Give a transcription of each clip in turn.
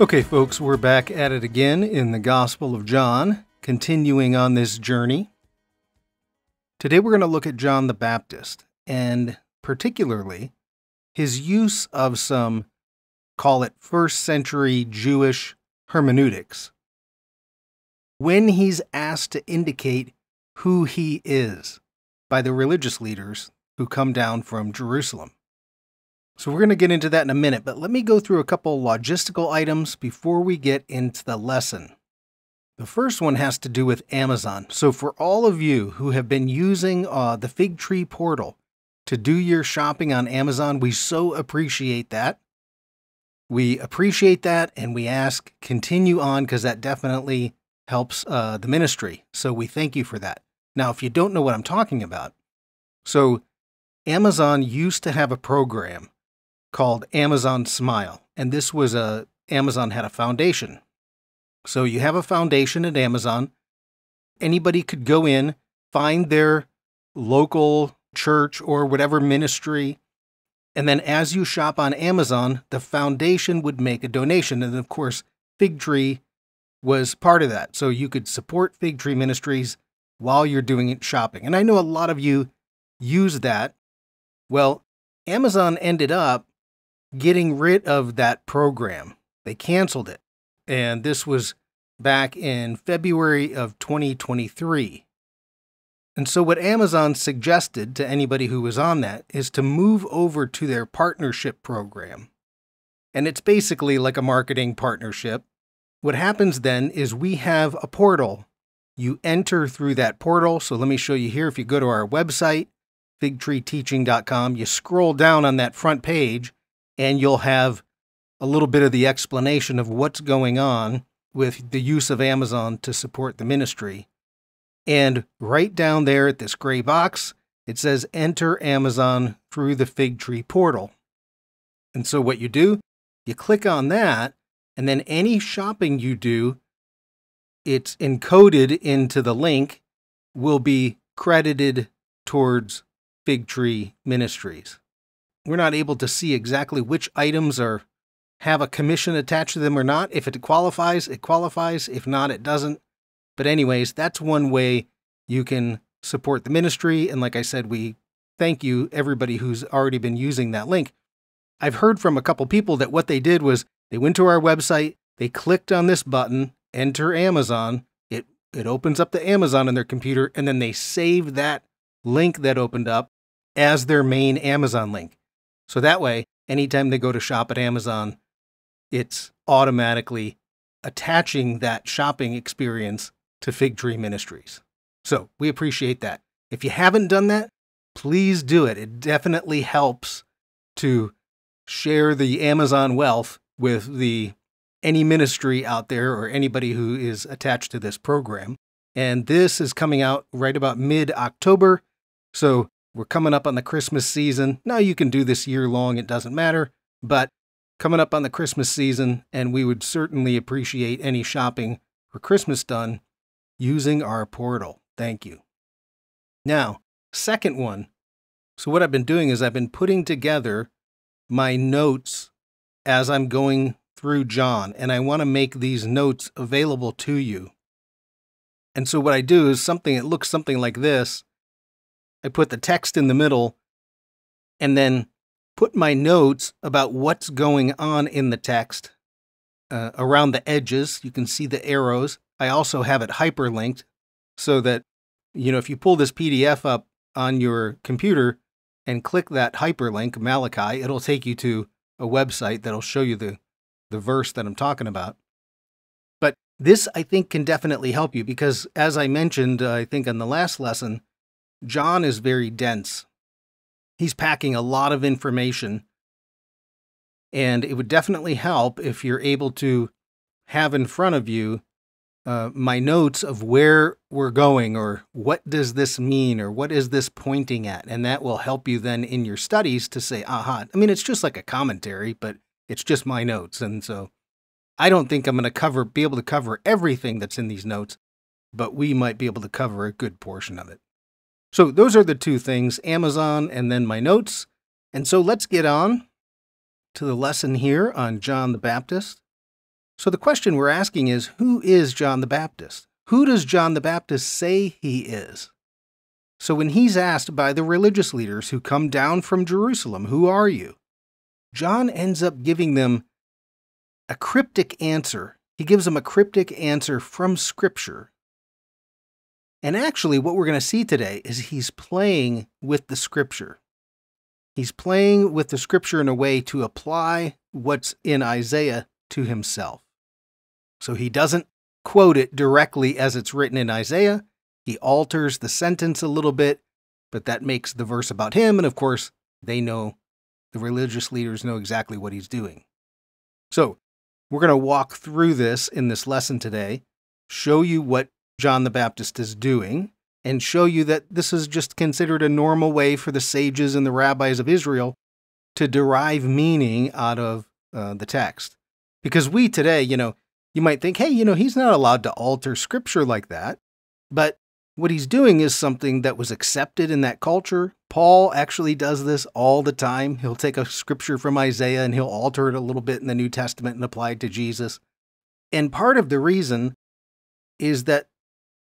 Okay, folks, we're back at it again in the Gospel of John, continuing on this journey. Today we're going to look at John the Baptist, and particularly his use of some, call it first century Jewish hermeneutics, when he's asked to indicate who he is by the religious leaders who come down from Jerusalem. So we're going to get into that in a minute, but let me go through a couple logistical items before we get into the lesson. The first one has to do with Amazon. So for all of you who have been using uh, the Fig Tree portal to do your shopping on Amazon, we so appreciate that. We appreciate that and we ask continue on because that definitely helps uh, the ministry. So we thank you for that. Now, if you don't know what I'm talking about, so Amazon used to have a program called Amazon Smile. And this was a, Amazon had a foundation. So you have a foundation at Amazon. Anybody could go in, find their local church or whatever ministry. And then as you shop on Amazon, the foundation would make a donation. And of course, Fig Tree was part of that. So you could support Fig Tree Ministries while you're doing it shopping. And I know a lot of you use that. Well, Amazon ended up getting rid of that program. They canceled it. And this was back in February of 2023. And so, what Amazon suggested to anybody who was on that is to move over to their partnership program. And it's basically like a marketing partnership. What happens then is we have a portal. You enter through that portal. So, let me show you here. If you go to our website, figtreeteaching.com, you scroll down on that front page, and you'll have a little bit of the explanation of what's going on with the use of Amazon to support the ministry. And right down there at this gray box, it says enter Amazon through the Fig Tree portal. And so what you do, you click on that, and then any shopping you do, it's encoded into the link, will be credited towards Fig Tree Ministries we're not able to see exactly which items are have a commission attached to them or not. If it qualifies, it qualifies. If not, it doesn't. But anyways, that's one way you can support the ministry. And like I said, we thank you everybody who's already been using that link. I've heard from a couple people that what they did was they went to our website, they clicked on this button, enter Amazon. It it opens up the Amazon on their computer, and then they save that link that opened up as their main Amazon link. So that way, anytime they go to shop at Amazon, it's automatically attaching that shopping experience to Fig Tree Ministries. So we appreciate that. If you haven't done that, please do it. It definitely helps to share the Amazon wealth with the any ministry out there or anybody who is attached to this program. And this is coming out right about mid October. So we're coming up on the Christmas season. Now you can do this year long, it doesn't matter, but coming up on the Christmas season, and we would certainly appreciate any shopping for Christmas done using our portal. Thank you. Now, second one. So, what I've been doing is I've been putting together my notes as I'm going through John, and I want to make these notes available to you. And so, what I do is something it looks something like this I put the text in the middle and then put my notes about what's going on in the text uh, around the edges. You can see the arrows. I also have it hyperlinked so that, you know, if you pull this PDF up on your computer and click that hyperlink, Malachi, it'll take you to a website that'll show you the, the verse that I'm talking about. But this, I think, can definitely help you because, as I mentioned, uh, I think on the last lesson, John is very dense. He's packing a lot of information. And it would definitely help if you're able to have in front of you uh, my notes of where we're going or what does this mean or what is this pointing at. And that will help you then in your studies to say, aha. I mean, it's just like a commentary, but it's just my notes. And so I don't think I'm going to cover, be able to cover everything that's in these notes, but we might be able to cover a good portion of it. So those are the two things, Amazon and then my notes. And so let's get on to the lesson here on John the Baptist. So the question we're asking is who is John the Baptist? Who does John the Baptist say he is? So when he's asked by the religious leaders who come down from Jerusalem, Who are you? John ends up giving them a cryptic answer. He gives them a cryptic answer from Scripture. And actually, what we're going to see today is he's playing with the Scripture. He's playing with the Scripture in a way to apply what's in Isaiah to himself. So he doesn't quote it directly as it's written in Isaiah. He alters the sentence a little bit, but that makes the verse about him. And of course, they know, the religious leaders know exactly what he's doing. So we're going to walk through this in this lesson today, show you what John the Baptist is doing, and show you that this is just considered a normal way for the sages and the rabbis of Israel to derive meaning out of uh, the text. Because we today, you know, you might think, hey, you know, he's not allowed to alter scripture like that. But what he's doing is something that was accepted in that culture. Paul actually does this all the time. He'll take a scripture from Isaiah and he'll alter it a little bit in the New Testament and apply it to Jesus. And part of the reason is that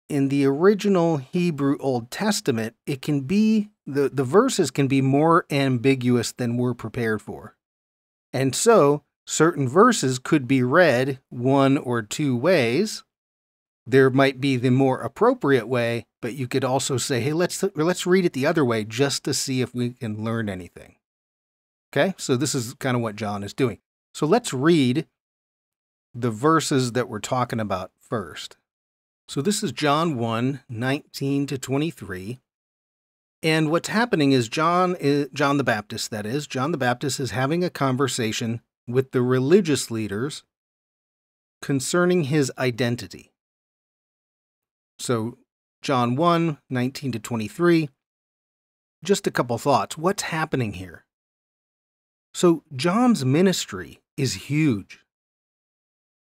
in the original Hebrew Old Testament, it can be the, the verses can be more ambiguous than we're prepared for. And so certain verses could be read one or two ways. There might be the more appropriate way, but you could also say, hey, let's, let's read it the other way just to see if we can learn anything. Okay, so this is kind of what John is doing. So let's read the verses that we're talking about first. So this is John 1 19 to 23. And what's happening is John, is, John the Baptist, that is, John the Baptist is having a conversation with the religious leaders concerning his identity. So, John 1 19 to 23. Just a couple thoughts. What's happening here? So, John's ministry is huge.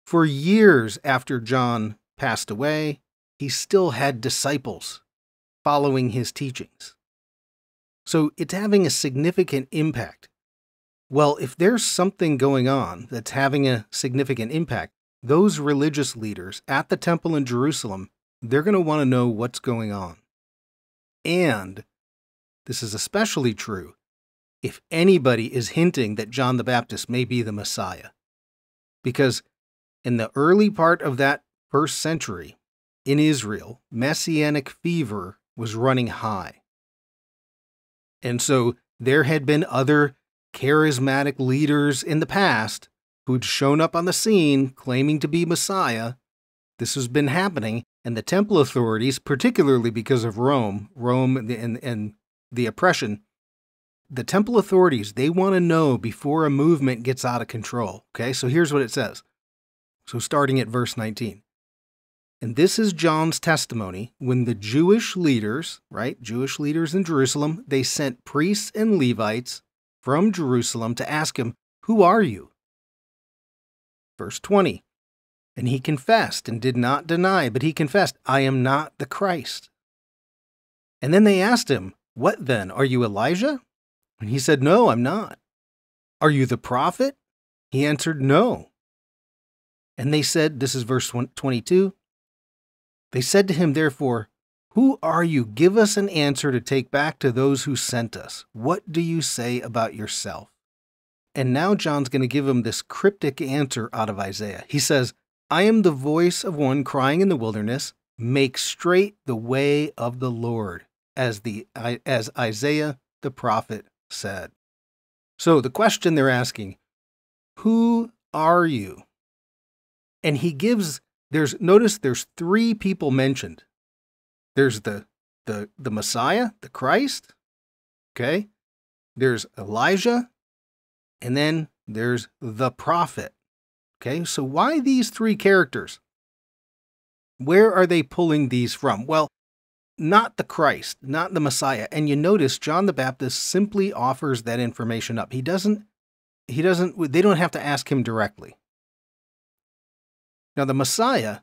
For years after John passed away, he still had disciples following his teachings. So, it's having a significant impact. Well, if there's something going on that's having a significant impact, those religious leaders at the temple in Jerusalem, they're going to want to know what's going on. And this is especially true if anybody is hinting that John the Baptist may be the Messiah. Because in the early part of that first century in Israel, messianic fever was running high. And so there had been other charismatic leaders in the past who'd shown up on the scene claiming to be Messiah. This has been happening, and the temple authorities, particularly because of Rome, Rome and, and the oppression, the temple authorities, they want to know before a movement gets out of control. Okay, so here's what it says. So starting at verse 19. And this is John's testimony when the Jewish leaders, right, Jewish leaders in Jerusalem, they sent priests and Levites from Jerusalem to ask him, Who are you? Verse 20 And he confessed and did not deny, but he confessed, I am not the Christ. And then they asked him, What then? Are you Elijah? And he said, No, I'm not. Are you the prophet? He answered, No. And they said, This is verse 22 They said to him, therefore, who are you? Give us an answer to take back to those who sent us. What do you say about yourself? And now John's going to give him this cryptic answer out of Isaiah. He says, I am the voice of one crying in the wilderness, make straight the way of the Lord, as, the, as Isaiah the prophet said. So the question they're asking, who are you? And he gives, there's, notice there's three people mentioned there's the the the Messiah, the Christ. Okay? There's Elijah, and then there's the prophet. Okay? So why these three characters? Where are they pulling these from? Well, not the Christ, not the Messiah. And you notice John the Baptist simply offers that information up. He doesn't he doesn't they don't have to ask him directly. Now the Messiah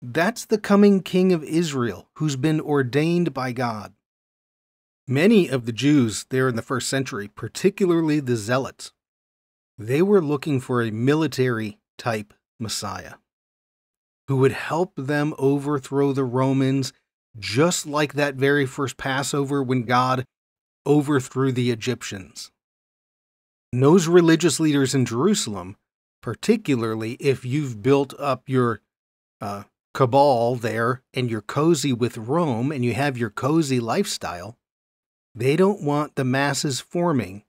that's the coming king of Israel who's been ordained by God. Many of the Jews there in the first century, particularly the Zealots, they were looking for a military type Messiah who would help them overthrow the Romans, just like that very first Passover when God overthrew the Egyptians. And those religious leaders in Jerusalem, particularly if you've built up your uh, cabal there and you're cozy with Rome and you have your cozy lifestyle, they don't want the masses forming.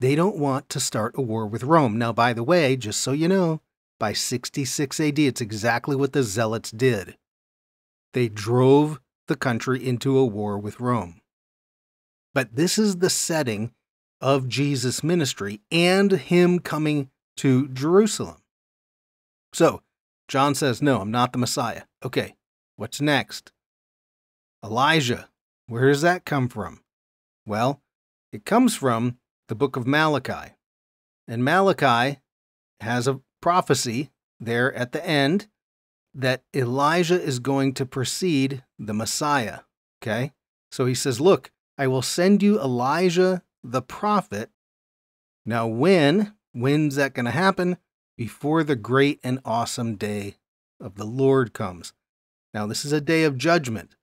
They don't want to start a war with Rome. Now, by the way, just so you know, by 66 AD, it's exactly what the Zealots did. They drove the country into a war with Rome. But this is the setting of Jesus' ministry and him coming to Jerusalem. So, John says, No, I'm not the Messiah. Okay, what's next? Elijah. Where does that come from? Well, it comes from the book of Malachi. And Malachi has a prophecy there at the end that Elijah is going to precede the Messiah. Okay? So he says, Look, I will send you Elijah the prophet. Now, when? When's that going to happen? Before the great and awesome day of the Lord comes. Now, this is a day of judgment.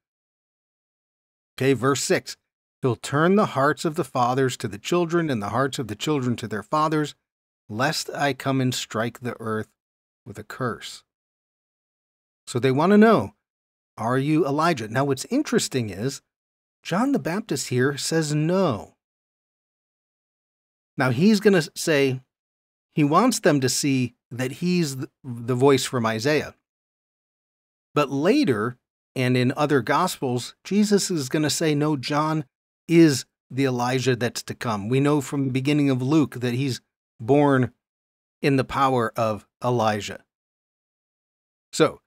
Okay, verse 6 He'll turn the hearts of the fathers to the children and the hearts of the children to their fathers, lest I come and strike the earth with a curse. So they want to know, are you Elijah? Now, what's interesting is John the Baptist here says no. Now, he's going to say he wants them to see that he's the voice from Isaiah. But later, and in other Gospels, Jesus is going to say, no, John is the Elijah that's to come. We know from the beginning of Luke that he's born in the power of Elijah. So,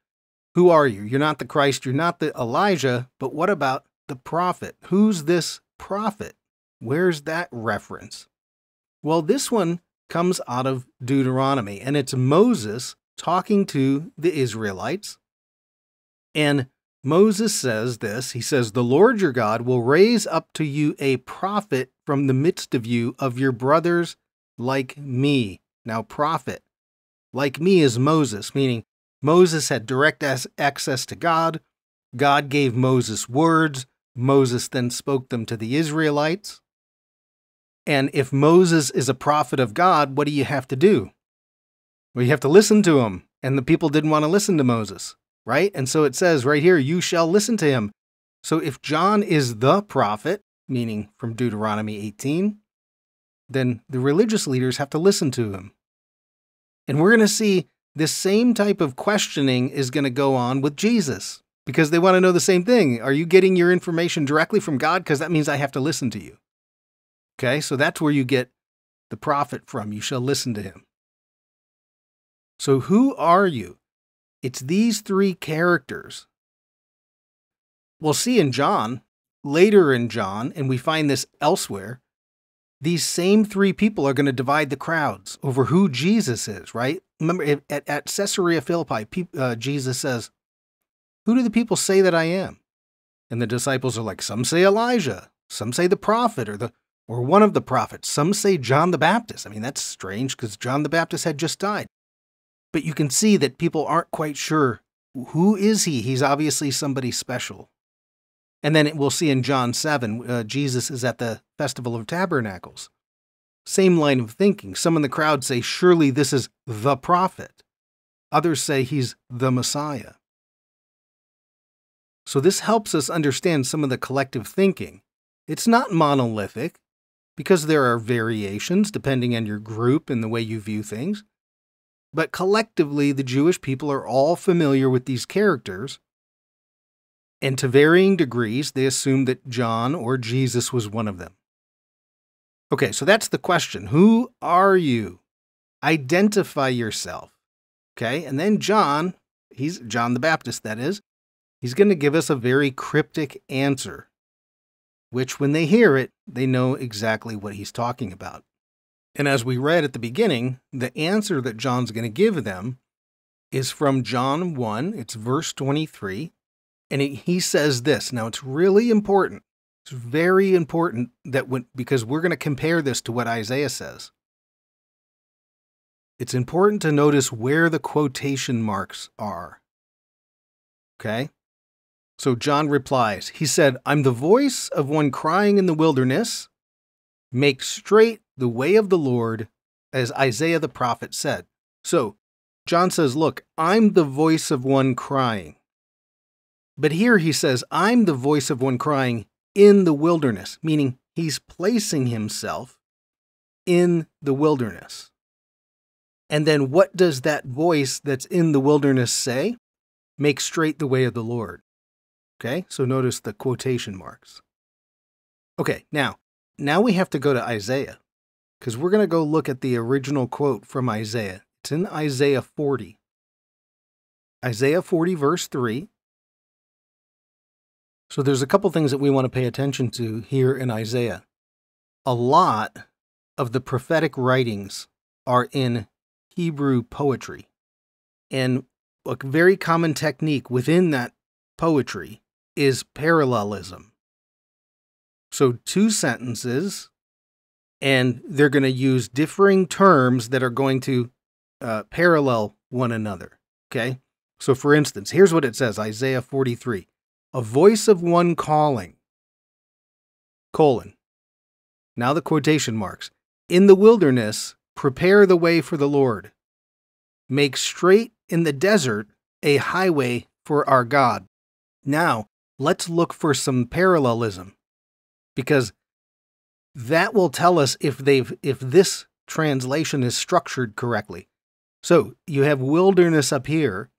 who are you? You're not the Christ, you're not the Elijah, but what about the prophet? Who's this prophet? Where's that reference? Well, this one comes out of Deuteronomy, and it's Moses talking to the Israelites. And Moses says this He says, The Lord your God will raise up to you a prophet from the midst of you of your brothers like me. Now, prophet, like me, is Moses, meaning Moses had direct access to God. God gave Moses words. Moses then spoke them to the Israelites. And if Moses is a prophet of God, what do you have to do? Well, you have to listen to him. And the people didn't want to listen to Moses, right? And so it says right here, you shall listen to him. So if John is the prophet, meaning from Deuteronomy 18, then the religious leaders have to listen to him. And we're going to see this same type of questioning is going to go on with Jesus because they want to know the same thing. Are you getting your information directly from God? Because that means I have to listen to you. Okay, so that's where you get the prophet from. You shall listen to him. So, who are you? It's these three characters. We'll see in John, later in John, and we find this elsewhere, these same three people are going to divide the crowds over who Jesus is, right? Remember, at, at Caesarea Philippi, uh, Jesus says, Who do the people say that I am? And the disciples are like, Some say Elijah, some say the prophet or the or one of the prophets. Some say John the Baptist. I mean, that's strange because John the Baptist had just died. But you can see that people aren't quite sure who is he? He's obviously somebody special. And then we'll see in John 7, uh, Jesus is at the Festival of Tabernacles. Same line of thinking. Some in the crowd say, Surely this is the prophet. Others say he's the Messiah. So this helps us understand some of the collective thinking. It's not monolithic because there are variations depending on your group and the way you view things. But collectively, the Jewish people are all familiar with these characters and to varying degrees, they assume that John or Jesus was one of them. Okay, so that's the question. Who are you? Identify yourself. Okay, and then John, he's John the Baptist, that is, he's going to give us a very cryptic answer, which when they hear it, they know exactly what he's talking about. And as we read at the beginning, the answer that John's going to give them is from John 1, it's verse 23. And he, says this. Now, it's really important. It's very important that when, because we're going to compare this to what Isaiah says. it's important to notice where the quotation marks are. Okay? So John replies, He said, I'm the voice of one crying in the wilderness, make straight the way of the Lord, as Isaiah the prophet said. So John says, Look, I'm the voice of one crying. But here he says, I'm the voice of one crying in the wilderness, meaning he's placing himself in the wilderness. And then what does that voice that's in the wilderness say? Make straight the way of the Lord. Okay, so notice the quotation marks. Okay, now, now we have to go to Isaiah because we're going to go look at the original quote from Isaiah. It's in Isaiah 40. Isaiah 40, verse 3. So there's a couple things that we want to pay attention to here in Isaiah. A lot of the prophetic writings are in Hebrew poetry. And a very common technique within that poetry is parallelism. So, two sentences, and they're going to use differing terms that are going to uh, parallel one another. Okay? So, for instance, here's what it says Isaiah 43 A voice of one calling, colon. Now the quotation marks. In the wilderness, prepare the way for the Lord. Make straight in the desert a highway for our God. Now, let's look for some parallelism because that will tell us if they've if this translation is structured correctly. So, you have wilderness up here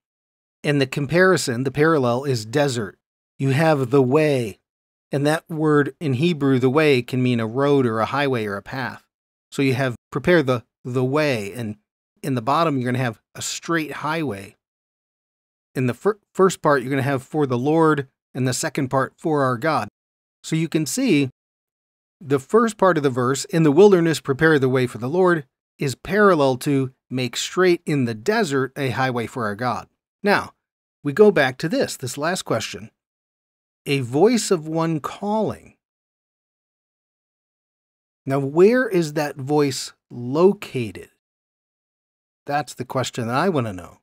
and the comparison, the parallel is desert. You have the way, and that word in Hebrew, the way, can mean a road or a highway or a path. So you have prepare the the way, and in the bottom you're going to have a straight highway. In the fir- first part, you're going to have for the Lord and the second part for our God. So you can see the first part of the verse, in the wilderness, prepare the way for the Lord, is parallel to make straight in the desert a highway for our God. Now, we go back to this, this last question. A voice of one calling. Now, where is that voice located? That's the question that I want to know.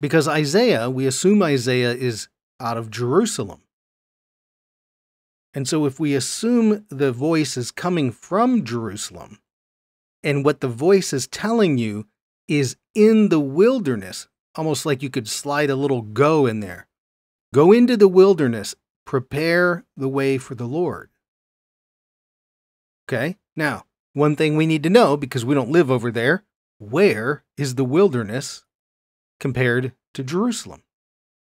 Because Isaiah, we assume Isaiah is out of Jerusalem. And so, if we assume the voice is coming from Jerusalem, and what the voice is telling you is in the wilderness, almost like you could slide a little go in there. Go into the wilderness, prepare the way for the Lord. Okay, now, one thing we need to know because we don't live over there where is the wilderness compared to Jerusalem?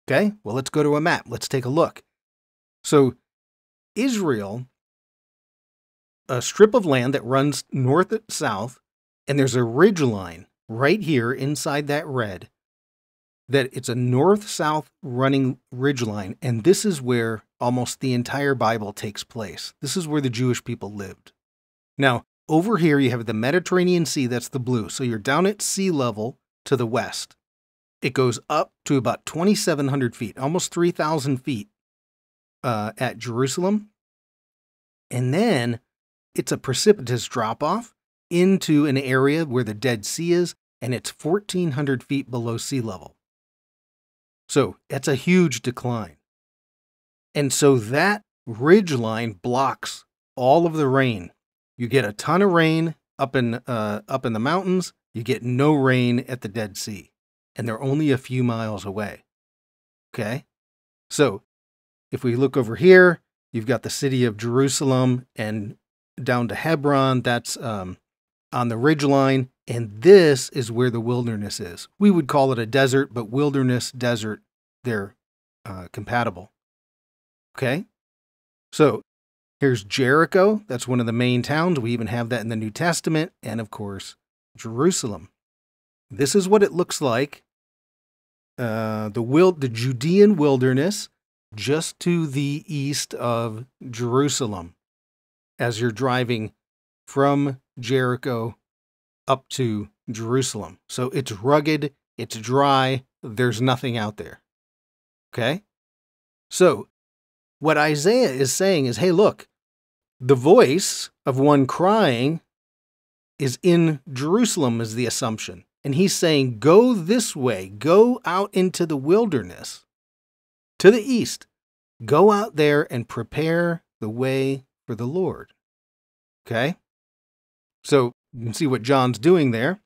Okay, well, let's go to a map. Let's take a look. So, Israel, a strip of land that runs north south, and there's a ridge line right here inside that red that it's a north south running ridge line, and this is where almost the entire Bible takes place. This is where the Jewish people lived. Now, over here, you have the Mediterranean Sea, that's the blue. So you're down at sea level to the west. It goes up to about 2,700 feet, almost 3,000 feet uh, at Jerusalem. And then it's a precipitous drop off into an area where the Dead Sea is, and it's 1,400 feet below sea level. So that's a huge decline. And so that ridge line blocks all of the rain you get a ton of rain up in uh, up in the mountains. You get no rain at the Dead Sea, and they're only a few miles away. Okay, so if we look over here, you've got the city of Jerusalem and down to Hebron. That's um, on the ridge line, and this is where the wilderness is. We would call it a desert, but wilderness, desert, they're uh, compatible. Okay, so Here's Jericho. That's one of the main towns. We even have that in the New Testament. And of course, Jerusalem. This is what it looks like. Uh, the, the Judean wilderness just to the east of Jerusalem as you're driving from Jericho up to Jerusalem. So it's rugged, it's dry, there's nothing out there. Okay? So what Isaiah is saying is hey, look, the voice of one crying is in Jerusalem, is the assumption. And he's saying, Go this way, go out into the wilderness to the east. Go out there and prepare the way for the Lord. Okay? So you can see what John's doing there.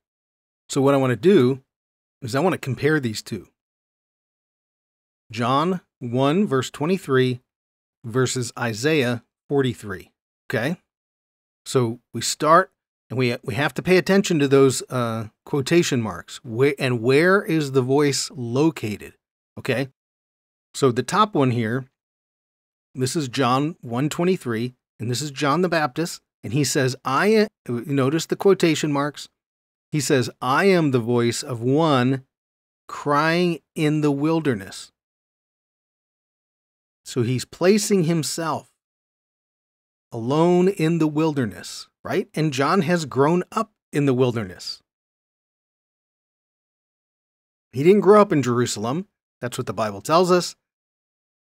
So, what I want to do is I want to compare these two. John 1, verse 23 versus Isaiah 43. Okay? So we start and we, we have to pay attention to those uh, quotation marks. Where, and where is the voice located? Okay? So the top one here, this is John 123, and this is John the Baptist, and he says, I notice the quotation marks. He says, I am the voice of one crying in the wilderness. So he's placing himself alone in the wilderness, right? And John has grown up in the wilderness. He didn't grow up in Jerusalem. That's what the Bible tells us.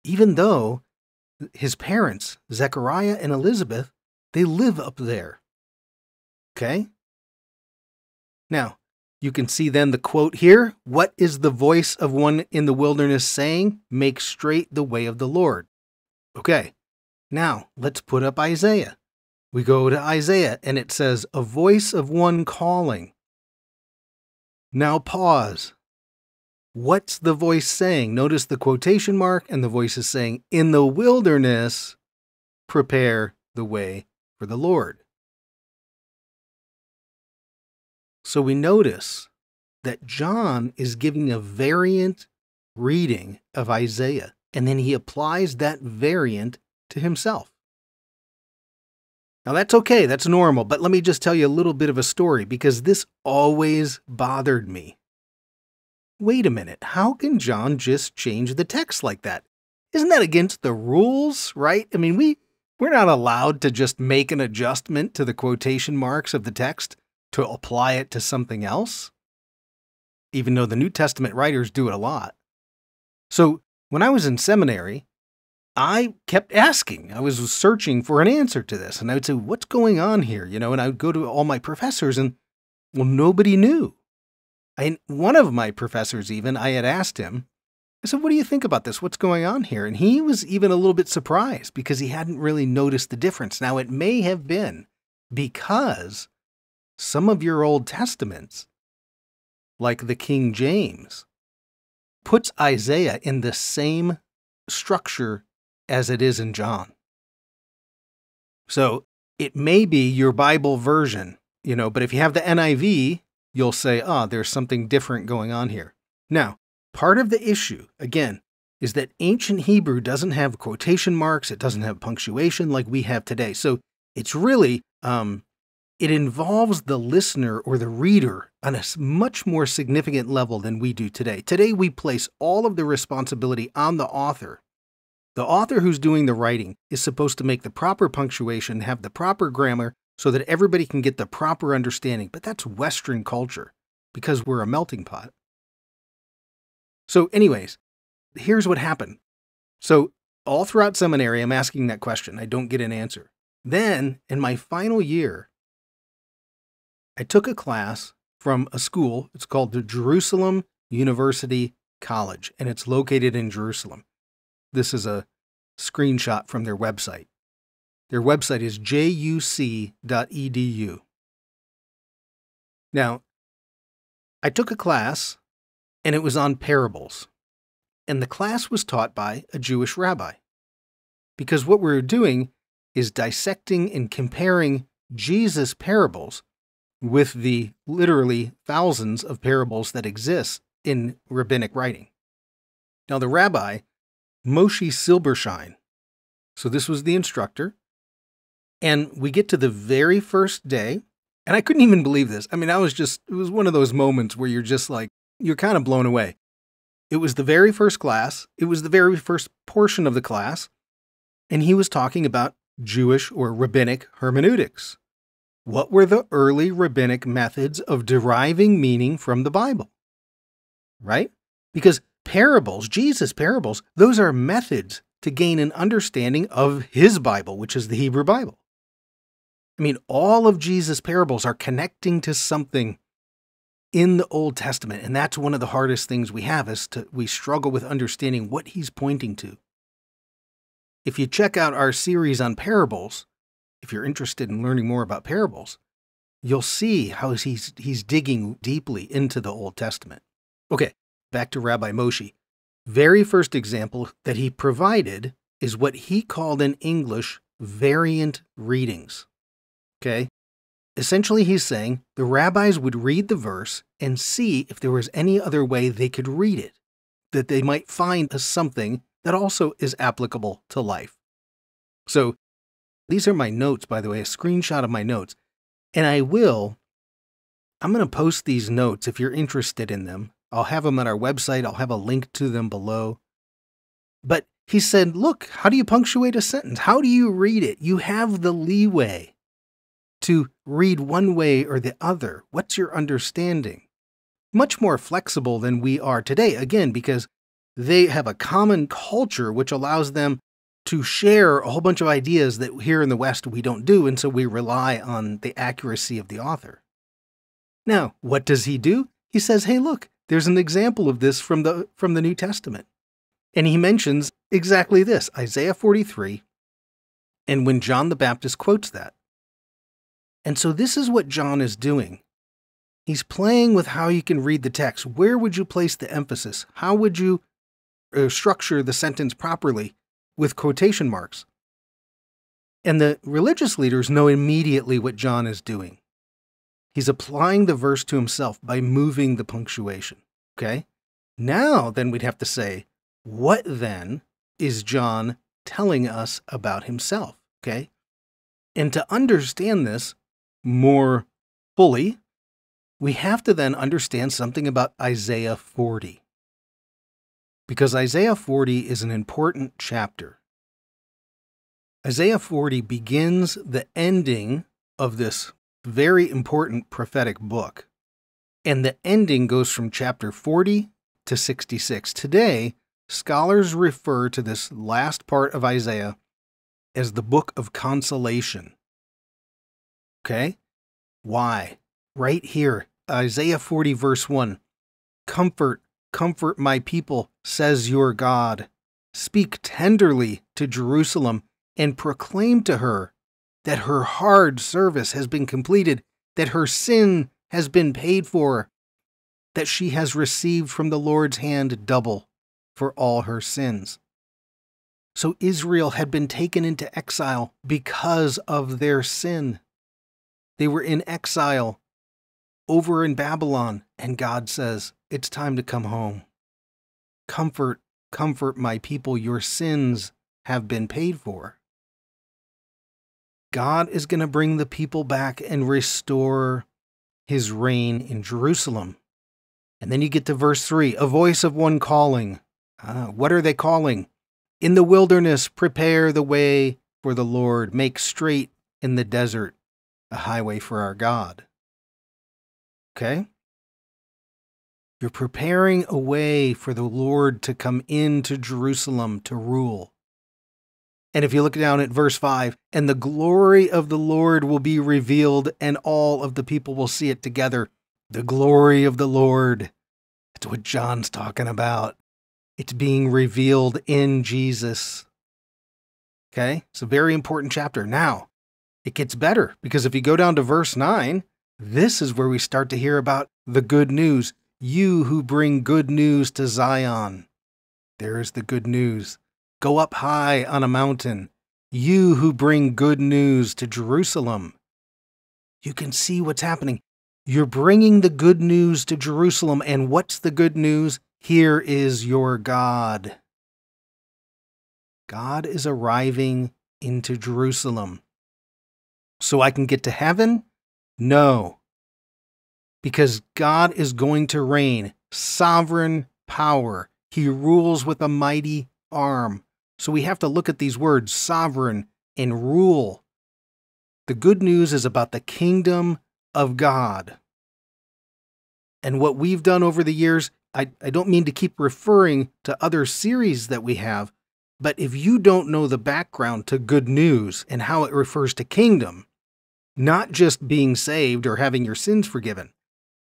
Even though his parents, Zechariah and Elizabeth, they live up there. Okay? Now, you can see then the quote here What is the voice of one in the wilderness saying? Make straight the way of the Lord. Okay, now let's put up Isaiah. We go to Isaiah and it says, A voice of one calling. Now pause. What's the voice saying? Notice the quotation mark, and the voice is saying, In the wilderness, prepare the way for the Lord. So we notice that John is giving a variant reading of Isaiah, and then he applies that variant to himself. Now, that's okay, that's normal, but let me just tell you a little bit of a story because this always bothered me. Wait a minute, how can John just change the text like that? Isn't that against the rules, right? I mean, we, we're not allowed to just make an adjustment to the quotation marks of the text to apply it to something else, even though the New Testament writers do it a lot. So when I was in seminary, I kept asking. I was searching for an answer to this. And I would say, What's going on here? You know, and I would go to all my professors, and well, nobody knew. And one of my professors, even, I had asked him, I said, What do you think about this? What's going on here? And he was even a little bit surprised because he hadn't really noticed the difference. Now, it may have been because some of your Old Testaments, like the King James, puts Isaiah in the same structure as it is in John. So it may be your Bible version, you know, but if you have the NIV, you'll say, oh, there's something different going on here. Now, part of the issue, again, is that ancient Hebrew doesn't have quotation marks, it doesn't have punctuation like we have today. So it's really um, it involves the listener or the reader on a much more significant level than we do today. Today, we place all of the responsibility on the author. The author who's doing the writing is supposed to make the proper punctuation, have the proper grammar, so that everybody can get the proper understanding. But that's Western culture because we're a melting pot. So, anyways, here's what happened. So, all throughout seminary, I'm asking that question. I don't get an answer. Then, in my final year, I took a class from a school. It's called the Jerusalem University College, and it's located in Jerusalem. This is a screenshot from their website. Their website is juc.edu. Now, I took a class, and it was on parables. And the class was taught by a Jewish rabbi. Because what we we're doing is dissecting and comparing Jesus' parables with the literally thousands of parables that exist in rabbinic writing. Now, the rabbi, Moshe Silbershein, so this was the instructor, and we get to the very first day, and I couldn't even believe this. I mean, I was just, it was one of those moments where you're just like, you're kind of blown away. It was the very first class, it was the very first portion of the class, and he was talking about Jewish or rabbinic hermeneutics. What were the early rabbinic methods of deriving meaning from the Bible? Right? Because parables, Jesus' parables, those are methods to gain an understanding of his Bible, which is the Hebrew Bible. I mean, all of Jesus' parables are connecting to something in the Old Testament, and that's one of the hardest things we have is to we struggle with understanding what he's pointing to. If you check out our series on parables, if you're interested in learning more about parables, you'll see how he's he's digging deeply into the Old Testament. Okay, back to Rabbi Moshe. Very first example that he provided is what he called in English variant readings. Okay? Essentially, he's saying the rabbis would read the verse and see if there was any other way they could read it, that they might find a something that also is applicable to life. So, these are my notes, by the way, a screenshot of my notes. And I will, I'm going to post these notes if you're interested in them. I'll have them on our website, I'll have a link to them below. But he said, Look, how do you punctuate a sentence? How do you read it? You have the leeway to read one way or the other. What's your understanding? Much more flexible than we are today, again, because they have a common culture which allows them to share a whole bunch of ideas that here in the West we don't do, and so we rely on the accuracy of the author. Now, what does he do? He says, hey, look, there's an example of this from the, from the New Testament. And he mentions exactly this Isaiah 43, and when John the Baptist quotes that. And so this is what John is doing. He's playing with how you can read the text. Where would you place the emphasis? How would you uh, structure the sentence properly with quotation marks? And the religious leaders know immediately what John is doing. He's applying the verse to himself by moving the punctuation. Okay? Now, then we'd have to say, what then is John telling us about himself? Okay? And to understand this, more fully, we have to then understand something about Isaiah 40. Because Isaiah 40 is an important chapter. Isaiah 40 begins the ending of this very important prophetic book. And the ending goes from chapter 40 to 66. Today, scholars refer to this last part of Isaiah as the book of consolation. Okay? Why? Right here, Isaiah 40, verse 1. Comfort, comfort my people, says your God. Speak tenderly to Jerusalem and proclaim to her that her hard service has been completed, that her sin has been paid for, that she has received from the Lord's hand double for all her sins. So Israel had been taken into exile because of their sin. They were in exile over in Babylon, and God says, It's time to come home. Comfort, comfort my people, your sins have been paid for. God is going to bring the people back and restore his reign in Jerusalem. And then you get to verse 3 a voice of one calling. Uh, what are they calling? In the wilderness, prepare the way for the Lord, make straight in the desert a highway for our God. Okay? You're preparing a way for the Lord to come into Jerusalem to rule. And if you look down at verse 5, and the glory of the Lord will be revealed, and all of the people will see it together. The glory of the Lord. That's what John's talking about. It's being revealed in Jesus. Okay? It's a very important chapter. Now, it gets better because if you go down to verse 9, this is where we start to hear about the good news. You who bring good news to Zion. There is the good news. Go up high on a mountain. You who bring good news to Jerusalem. You can see what's happening. You're bringing the good news to Jerusalem, and what's the good news? Here is your God. God is arriving into Jerusalem so I can get to heaven? No. Because God is going to reign, sovereign power. He rules with a mighty arm. So we have to look at these words sovereign and rule. The good news is about the kingdom of God. And what we've done over the years, I, I don't mean to keep referring to other series that we have, but if you don't know the background to good news and how it refers to kingdom, not just being saved or having your sins forgiven.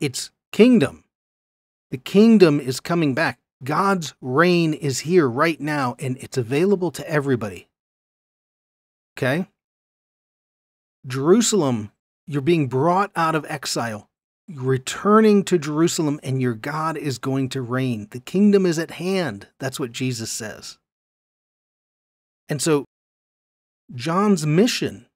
It's kingdom. The kingdom is coming back. God's reign is here right now and it's available to everybody. Okay? Jerusalem, you're being brought out of exile, You're returning to Jerusalem, and your God is going to reign. The kingdom is at hand. That's what Jesus says. And so, John's mission,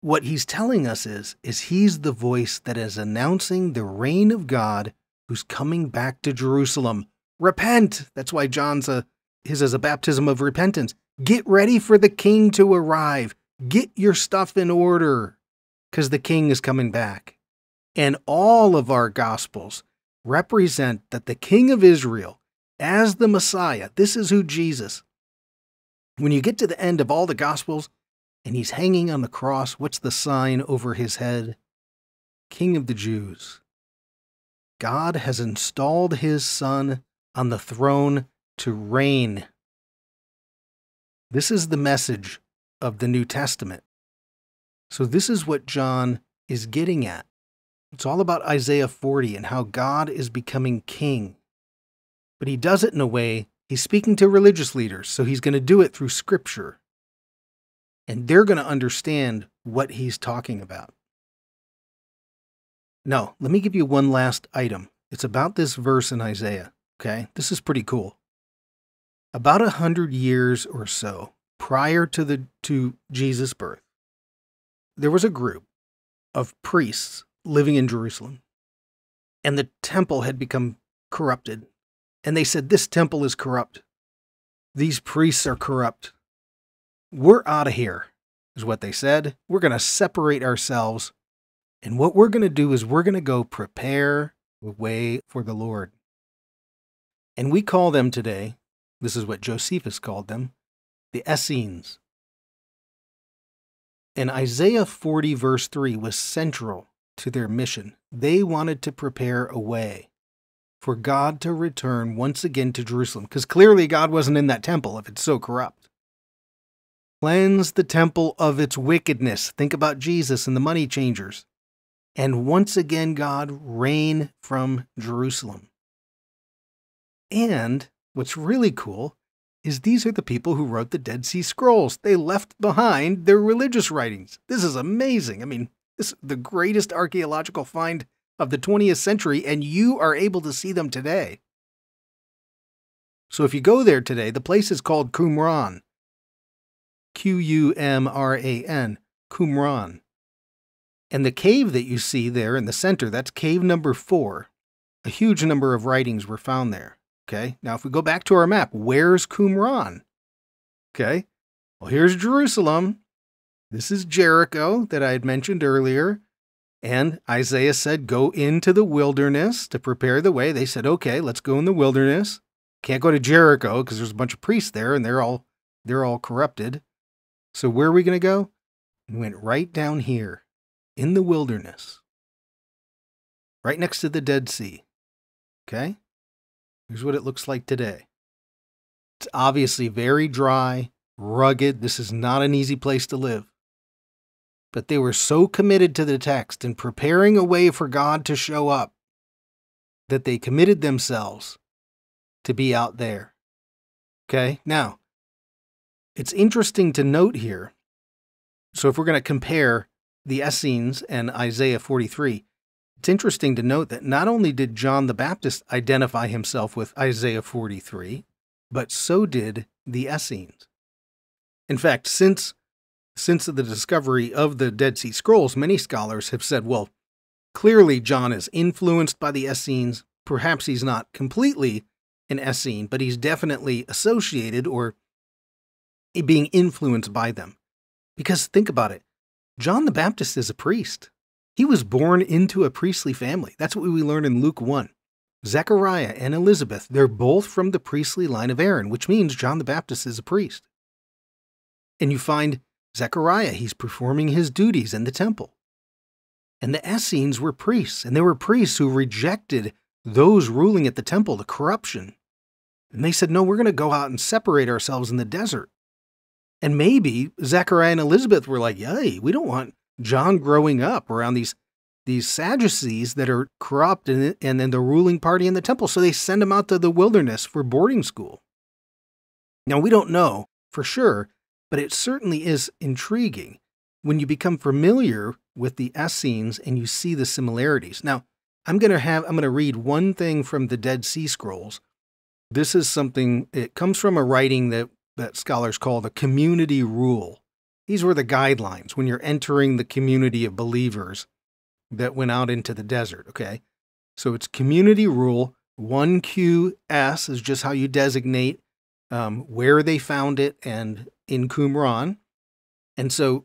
what he's telling us is, is he's the voice that is announcing the reign of God who's coming back to Jerusalem. Repent. That's why John's a his is a baptism of repentance. Get ready for the king to arrive. Get your stuff in order because the king is coming back. And all of our gospels represent that the king of Israel, as the Messiah, this is who Jesus. When you get to the end of all the gospels and he's hanging on the cross, what's the sign over his head? King of the Jews. God has installed his son on the throne to reign. This is the message of the New Testament. So, this is what John is getting at. It's all about Isaiah 40 and how God is becoming king. But he does it in a way, he's speaking to religious leaders, so he's going to do it through scripture. And they're going to understand what he's talking about. Now, let me give you one last item. It's about this verse in Isaiah, okay? This is pretty cool. About a hundred years or so prior to the to Jesus' birth, there was a group of priests living in Jerusalem, and the temple had become corrupted. And they said, This temple is corrupt. These priests are corrupt. We're out of here, is what they said. We're going to separate ourselves. And what we're going to do is we're going to go prepare the way for the Lord. And we call them today, this is what Josephus called them, the Essenes. And Isaiah 40, verse 3, was central to their mission. They wanted to prepare a way for God to return once again to Jerusalem, because clearly God wasn't in that temple if it's so corrupt. Cleanse the temple of its wickedness. Think about Jesus and the money changers. And once again, God reign from Jerusalem. And what's really cool is these are the people who wrote the Dead Sea Scrolls. They left behind their religious writings. This is amazing. I mean, this is the greatest archaeological find of the 20th century, and you are able to see them today. So if you go there today, the place is called Qumran. Q U M R A N, Qumran. And the cave that you see there in the center, that's cave number four. A huge number of writings were found there. Okay, now if we go back to our map, where's Qumran? Okay, well, here's Jerusalem. This is Jericho that I had mentioned earlier. And Isaiah said, Go into the wilderness to prepare the way. They said, Okay, let's go in the wilderness. Can't go to Jericho because there's a bunch of priests there and they're all they're all corrupted. So where are we going to go? We went right down here in the wilderness, right next to the Dead Sea. Okay? Here's what it looks like today. It's obviously very dry, rugged. This is not an easy place to live. But they were so committed to the text and preparing a way for God to show up that they committed themselves to be out there. Okay, now, it's interesting to note here. So, if we're going to compare the Essenes and Isaiah 43, it's interesting to note that not only did John the Baptist identify himself with Isaiah 43, but so did the Essenes. In fact, since, since the discovery of the Dead Sea Scrolls, many scholars have said, well, clearly John is influenced by the Essenes. Perhaps he's not completely an Essene, but he's definitely associated or being influenced by them. Because think about it John the Baptist is a priest. He was born into a priestly family. That's what we learn in Luke 1. Zechariah and Elizabeth, they're both from the priestly line of Aaron, which means John the Baptist is a priest. And you find Zechariah, he's performing his duties in the temple. And the Essenes were priests, and they were priests who rejected those ruling at the temple, the corruption. And they said, No, we're going to go out and separate ourselves in the desert. And maybe Zechariah and Elizabeth were like, Yay, we don't want John growing up around these these Sadducees that are corrupt and, and then the ruling party in the temple. So they send him out to the wilderness for boarding school. Now, we don't know for sure, but it certainly is intriguing when you become familiar with the Essenes and you see the similarities. Now, I'm going to have I'm going to read one thing from the Dead Sea Scrolls. This is something it comes from a writing that that scholars call the community rule. These were the guidelines when you're entering the community of believers that went out into the desert, okay? So it's community rule. 1QS is just how you designate um, where they found it and in Qumran. And so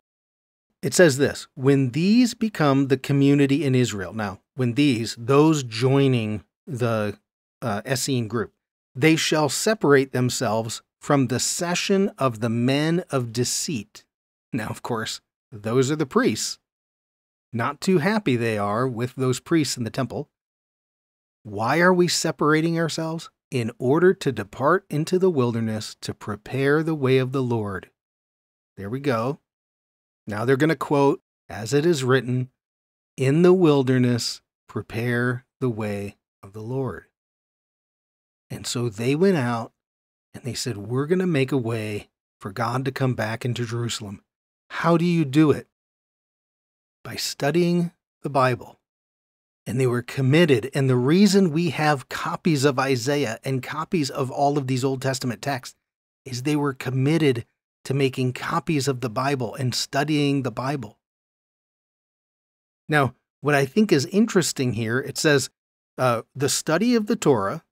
it says this when these become the community in Israel. Now, when these, those joining the uh, Essene group, they shall separate themselves from the session of the men of deceit. Now, of course, those are the priests. Not too happy they are with those priests in the temple. Why are we separating ourselves? In order to depart into the wilderness to prepare the way of the Lord. There we go. Now they're going to quote, as it is written, in the wilderness, prepare the way of the Lord. And so they went out and they said, We're going to make a way for God to come back into Jerusalem. How do you do it? By studying the Bible. And they were committed. And the reason we have copies of Isaiah and copies of all of these Old Testament texts is they were committed to making copies of the Bible and studying the Bible. Now, what I think is interesting here, it says, uh, the study of the Torah,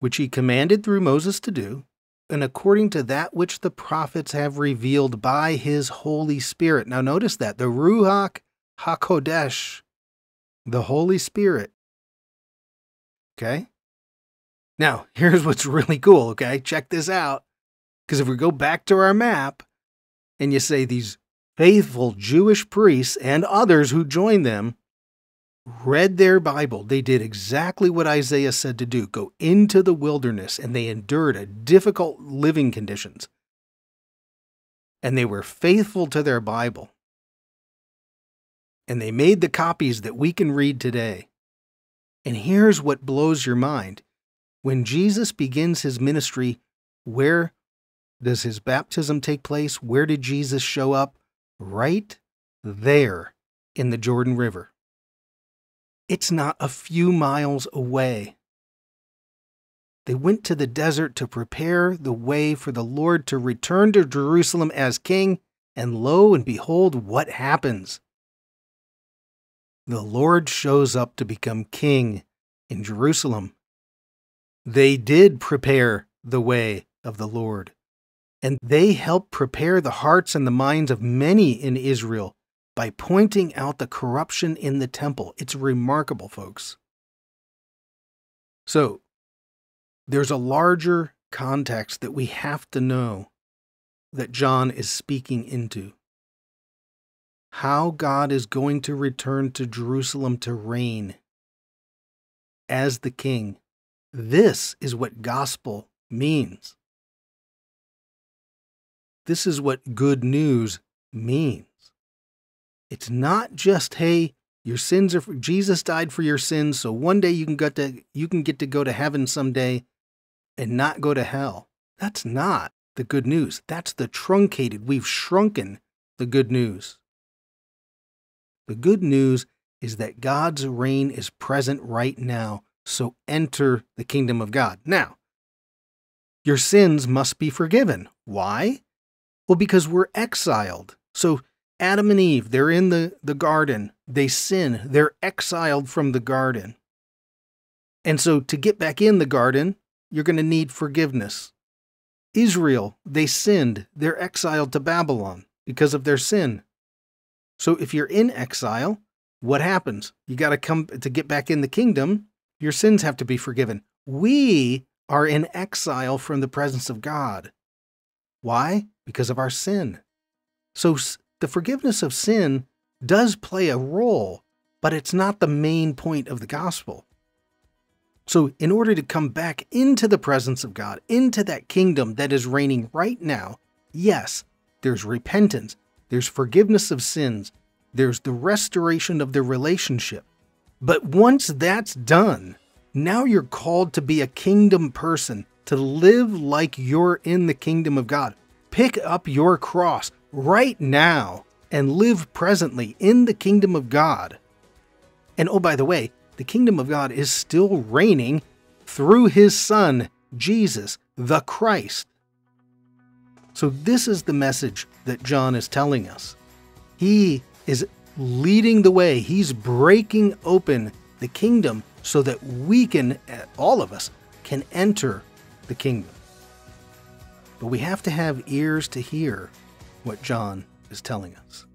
which he commanded through Moses to do, and according to that which the prophets have revealed by his Holy Spirit. Now, notice that the Ruach HaKodesh, the Holy Spirit. Okay? Now, here's what's really cool, okay? Check this out. Because if we go back to our map and you say these faithful Jewish priests and others who joined them read their Bible, they did exactly what Isaiah said to do go into the wilderness and they endured a difficult living conditions. And they were faithful to their Bible. And they made the copies that we can read today. And here's what blows your mind. When Jesus begins his ministry, where does his baptism take place? Where did Jesus show up? Right there in the Jordan River. It's not a few miles away. They went to the desert to prepare the way for the Lord to return to Jerusalem as king, and lo and behold, what happens? The Lord shows up to become king in Jerusalem. They did prepare the way of the Lord and they helped prepare the hearts and the minds of many in Israel by pointing out the corruption in the temple. It's remarkable, folks. So, there's a larger context that we have to know that John is speaking into. How God is going to return to Jerusalem to reign as the king. This is what gospel means. This is what good news means. It's not just, hey, your sins are Jesus died for your sins, so one day you can get to you can get to go to heaven someday and not go to hell. That's not the good news. That's the truncated. We've shrunken the good news. The good news is that God's reign is present right now, so enter the kingdom of God. Now, your sins must be forgiven. Why? Well, because we're exiled. So Adam and Eve, they're in the, the garden. They sin. They're exiled from the garden. And so to get back in the garden, you're going to need forgiveness. Israel, they sinned. They're exiled to Babylon because of their sin. So if you're in exile, what happens? You got to come to get back in the kingdom. Your sins have to be forgiven. We are in exile from the presence of God. Why? Because of our sin. So the forgiveness of sin does play a role, but it's not the main point of the gospel. So, in order to come back into the presence of God, into that kingdom that is reigning right now, yes, there's repentance, there's forgiveness of sins, there's the restoration of the relationship. But once that's done, now you're called to be a kingdom person, to live like you're in the kingdom of God. Pick up your cross right now and live presently in the kingdom of God. And oh, by the way, the kingdom of God is still reigning through his Son, Jesus, the Christ. So, this is the message that John is telling us. He is leading the way, he's breaking open the kingdom so that we can, all of us, can enter the kingdom. But we have to have ears to hear what John is telling us.